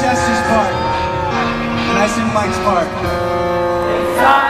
Chester's part, and I sing Mike's part.